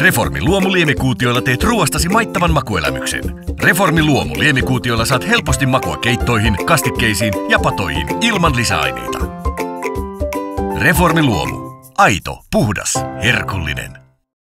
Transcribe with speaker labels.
Speaker 1: Reformi Luomu Liemikuutioilla teet ruoastasi maittavan makuelämyksen. Reformi Luomu Liemikuutioilla saat helposti makua keittoihin, kastikkeisiin ja patoihin ilman lisäaineita. Reformi Luomu. Aito, puhdas, herkullinen.